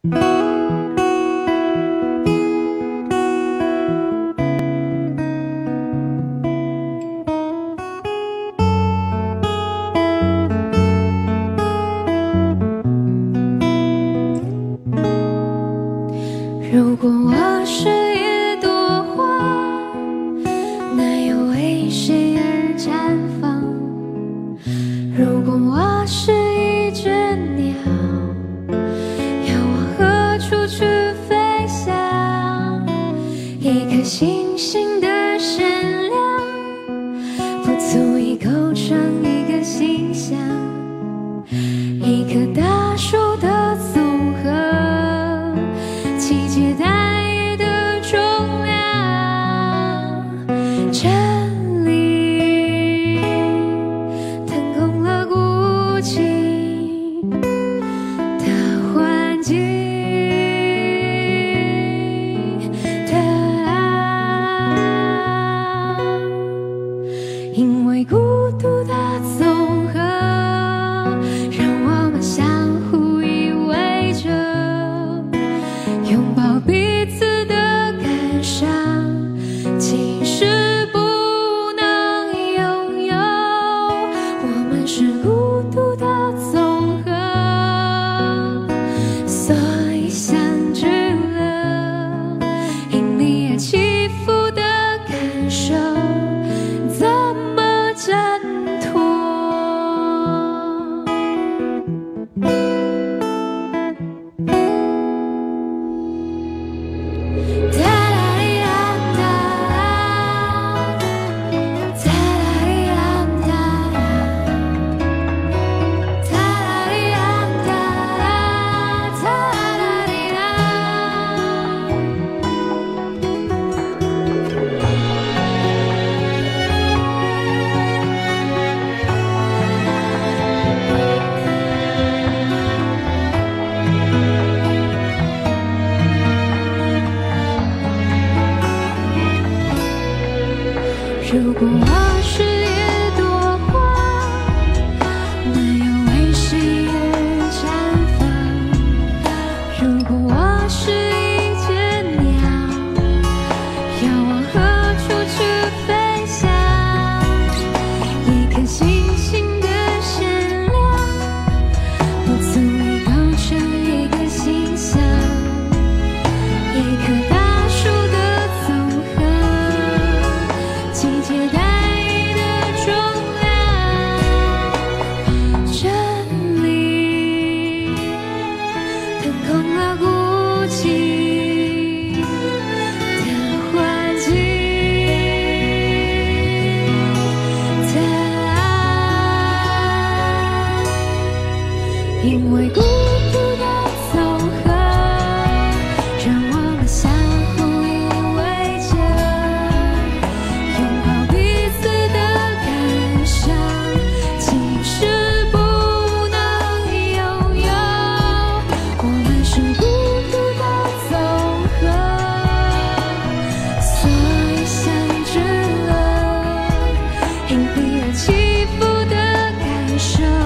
如果我是一朵花，那又为谁而绽放？如果我是星星的闪亮，不足以构成一个星象。一棵大树的总和，季节因为孤独的总和，让我们相互依偎着，拥抱彼如果我是因为孤独的总和让我们相互依偎着拥抱彼此的感受即使不能拥有我们是孤独的总和所以相聚了因你而起伏的感受。